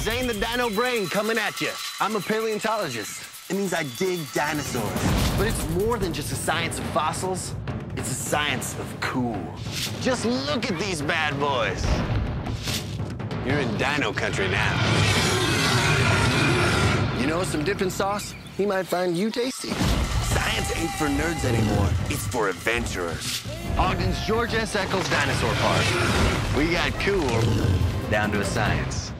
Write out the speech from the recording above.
Zane the Dino Brain coming at you. I'm a paleontologist. It means I dig dinosaurs. But it's more than just a science of fossils. It's a science of cool. Just look at these bad boys. You're in dino country now. You know some dipping sauce? He might find you tasty. Science ain't for nerds anymore. It's for adventurers. Ogden's George S. Eccles Dinosaur Park. We got cool down to a science.